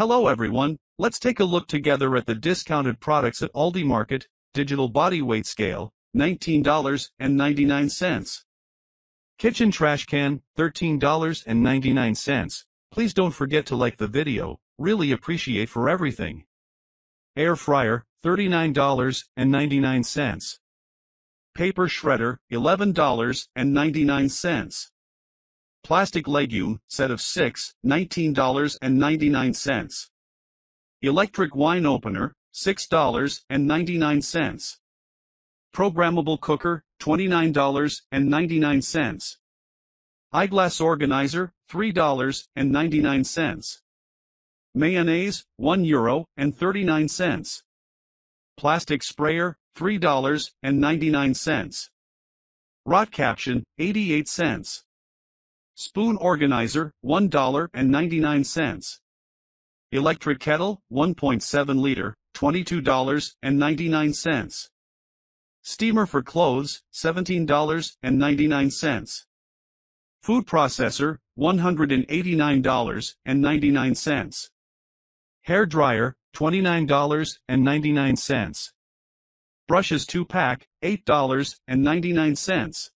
Hello everyone, let's take a look together at the discounted products at Aldi Market, Digital Body Weight Scale, $19.99. Kitchen Trash Can, $13.99. Please don't forget to like the video, really appreciate for everything. Air Fryer, $39.99. Paper Shredder, $11.99. Plastic Legume, set of 6, $19.99. Electric Wine Opener, $6.99. Programmable Cooker, $29.99. Eyeglass Organizer, $3.99. Mayonnaise, 1 euro and 39 cents. Plastic sprayer, $3.99. Rot caption, 88 cents. Spoon organizer, $1.99. Electric kettle, 1.7 liter, $22.99. Steamer for clothes, $17.99. Food processor, $189.99. Hair dryer, $29.99. Brushes 2-pack, $8.99.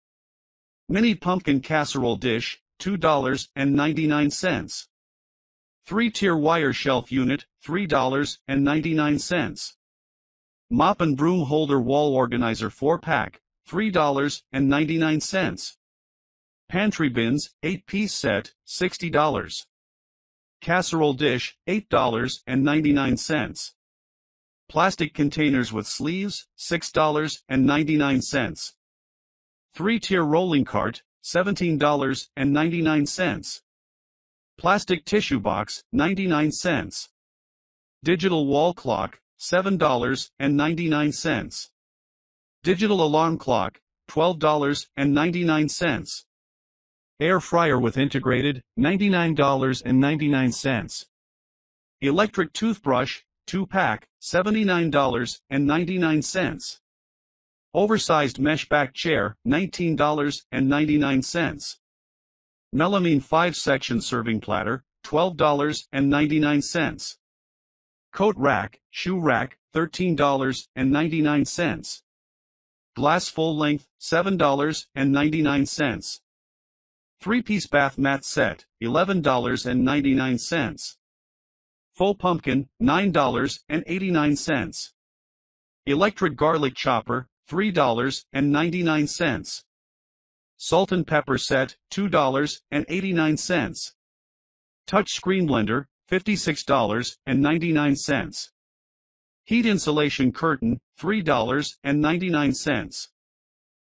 Mini pumpkin casserole dish, $2.99. 3-tier wire shelf unit, $3.99. Mop and broom holder wall organizer 4-pack, $3.99. Pantry bins, 8-piece set, $60. Casserole dish, $8.99. Plastic containers with sleeves, $6.99. 3-tier rolling cart, $17.99. Plastic tissue box, 99 cents. Digital wall clock, $7.99. Digital alarm clock, $12.99. Air fryer with integrated, $99.99. Electric toothbrush, 2-pack, $79.99. Oversized mesh back chair, $19.99. Melamine 5-section serving platter, $12.99. Coat rack, shoe rack, $13.99. Glass full length, $7.99. Three-piece bath mat set, $11.99. Full pumpkin, $9.89. Electric garlic chopper, $3.99. Salt and pepper set, $2.89. Touch screen blender, $56.99. Heat insulation curtain, $3.99.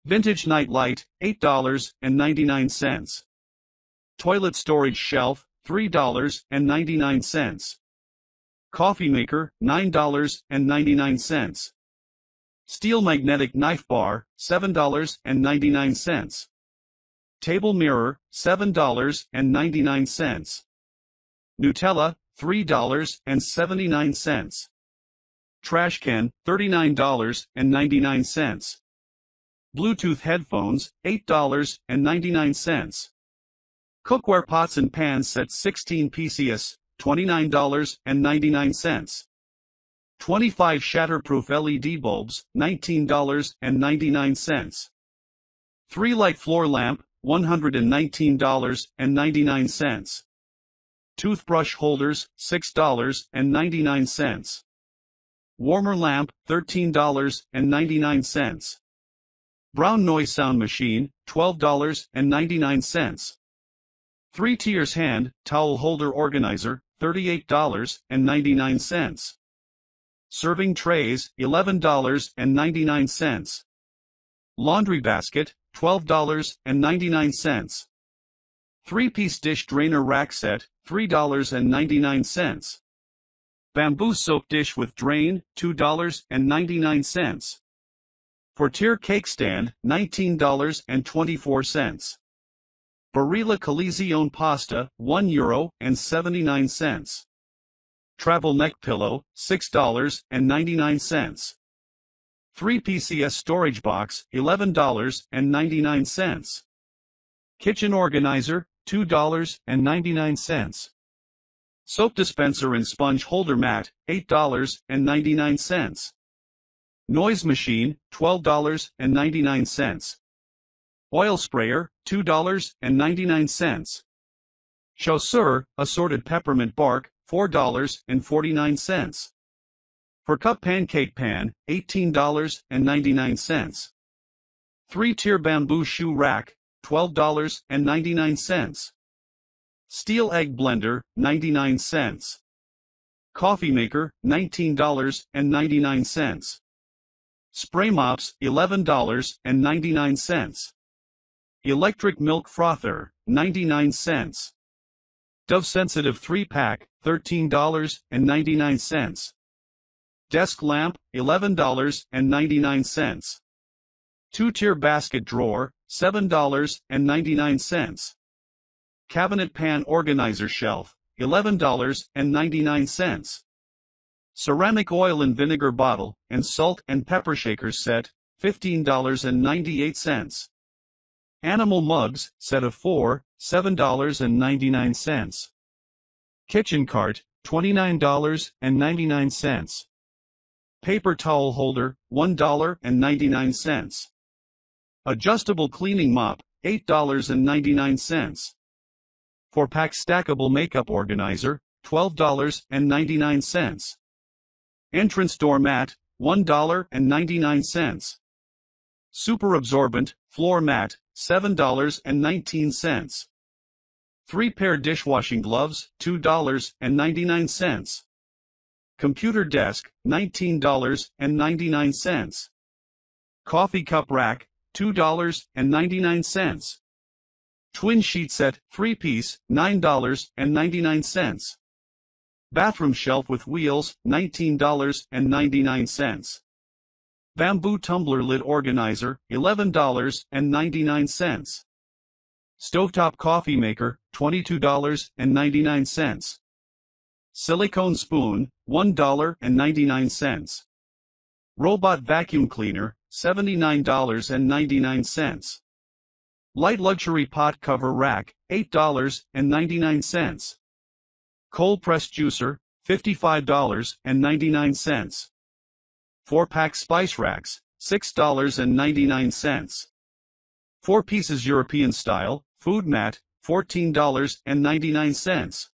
Vintage night light, $8.99. Toilet storage shelf, $3.99. Coffee maker, $9.99. Steel magnetic knife bar, $7.99. Table mirror, $7.99. Nutella, $3.79. Trash can, $39.99. Bluetooth headphones, $8.99. Cookware pots and pans set 16 PCS, $29.99. 25 shatterproof LED bulbs, $19.99. 3 light floor lamp, $119.99. Toothbrush holders, $6.99. Warmer lamp, $13.99. Brown noise sound machine, $12.99. 3 tiers hand, towel holder organizer, $38.99. Serving trays, $11.99. Laundry basket, $12.99. Three-piece dish drainer rack set, $3.99. Bamboo soap dish with drain, $2.99. For tier cake stand, $19.24. Barilla Collezione pasta, 1 euro and 79 cents. Travel neck pillow, $6.99. 3 PCS storage box, $11.99. Kitchen organizer, $2.99. Soap dispenser and sponge holder mat, $8.99. Noise machine, $12.99. Oil sprayer, $2.99. Choceur, assorted peppermint bark, $4.49. For cup pancake pan, $18.99. Three-tier bamboo shoe rack, $12.99. Steel egg blender, 99 cents. Coffee maker, $19.99. Spray mops, $11.99. Electric milk frother, 99 cents. Dove sensitive 3-pack, $13.99. Desk lamp, $11.99. Two-tier basket drawer, $7.99. Cabinet pan organizer shelf, $11.99. Ceramic oil and vinegar bottle, and salt and pepper shakers set, $15.98. Animal mugs, set of 4, $7.99. Kitchen cart, $29.99. Paper towel holder, $1.99. Adjustable cleaning mop, $8.99. 4-pack stackable makeup organizer, $12.99. Entrance door mat, $1.99. Super absorbent, floor mat, $7.19. 3 pair dishwashing gloves, $2.99. Computer desk, $19.99. Coffee cup rack, $2.99. Twin sheet set, 3-piece, $9.99. Bathroom shelf with wheels, $19.99. Bamboo tumbler lid organizer, $11.99. Stovetop coffee maker, $22.99. Silicone spoon, $1.99. Robot vacuum cleaner, $79.99. Light luxury pot cover rack, $8.99. Cold press juicer, $55.99. 4-pack spice racks, $6.99. 4 pieces European style, food mat, $14.99.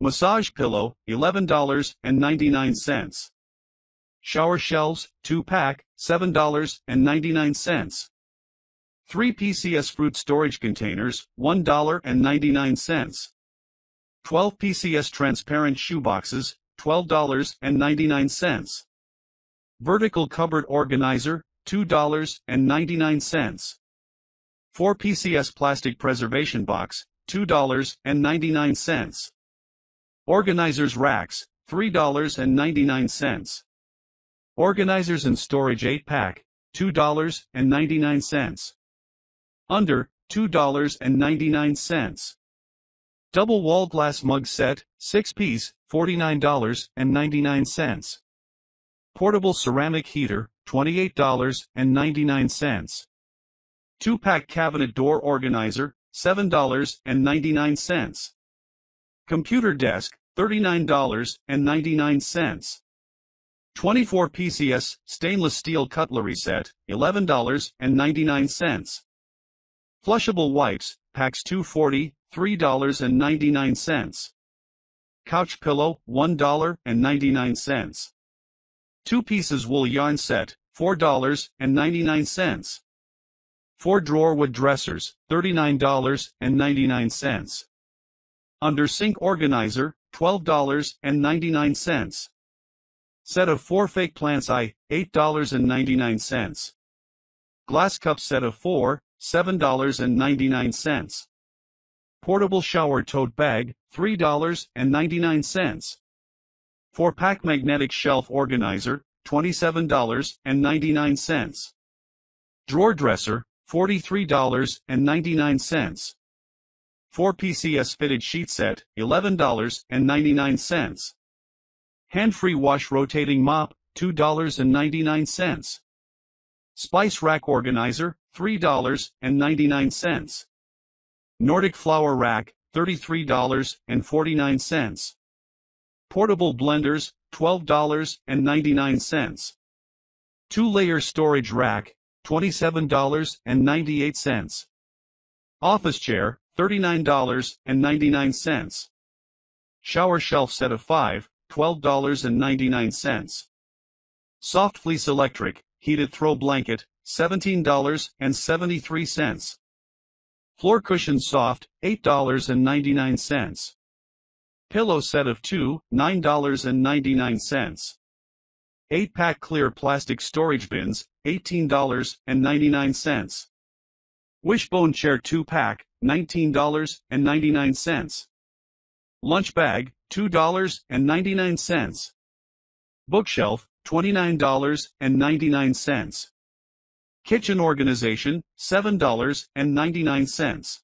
Massage pillow, $11.99. Shower shelves, 2-pack, $7.99. 3 PCS fruit storage containers, $1.99. 12 PCS transparent shoeboxes, $12.99. Vertical cupboard organizer, $2.99. 4 PCS plastic preservation box, $2.99. Organizers racks, $3.99. Organizers and storage 8-pack, $2.99. Under, $2.99. Double wall glass mug set, 6-piece, $49.99. Portable ceramic heater, $28.99. 2-pack cabinet door organizer, $7.99. Computer desk, $39.99. 24 PCS stainless steel cutlery set, $11.99. Flushable wipes, packs 240, $3.99. Couch pillow, $1.99. 2 pieces wool yarn set, $4.99. 4 drawer wood dressers, $39.99. Under sink organizer, $12.99. Set of 4 fake plants I, $8.99. Glass cup set of 4, $7.99. Portable shower tote bag, $3.99. 4-pack magnetic shelf organizer, $27.99. Drawer dresser, $43.99. 4 PCS fitted sheet set, $11.99. Hand-free wash rotating mop, $2.99. Spice rack organizer, $3.99. Nordic flower rack, $33.49. Portable blenders, $12.99. Two-layer storage rack, $27.98. Office chair, $39.99. Shower shelf set of 5, $12.99. Soft fleece electric, heated throw blanket, $17.73. Floor cushion soft, $8.99. Pillow set of 2, $9.99. 8-pack clear plastic storage bins, $18.99. Wishbone chair 2-pack, $19.99. Lunch bag, $2.99. Bookshelf, $29.99. Kitchen organization, $7.99.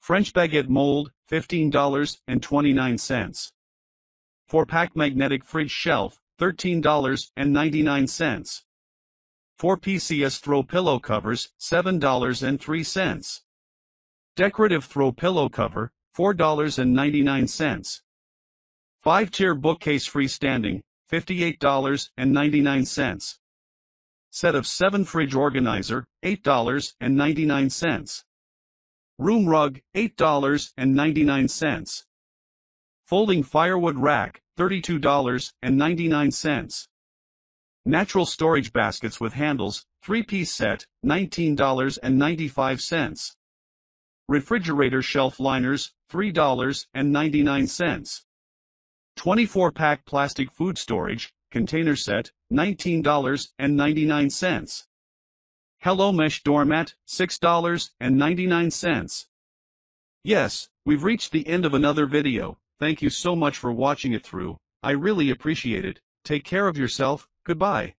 French baguette mold, $15.29. 4-pack magnetic fridge shelf, $13.99. 4 PCS throw pillow covers, $7.03. Decorative throw pillow cover, $4.99. 5-tier bookcase freestanding, $58.99. Set of 7 fridge organizer, $8.99. Room rug, $8.99. Folding firewood rack, $32.99. Natural storage baskets with handles, 3-piece set, $19.95. Refrigerator shelf liners, $3.99. 24-pack plastic food storage, container set, $19.99. Hello Mesh doormat, $6.99. Yes, we've reached the end of another video, thank you so much for watching it through, I really appreciate it, take care of yourself, goodbye.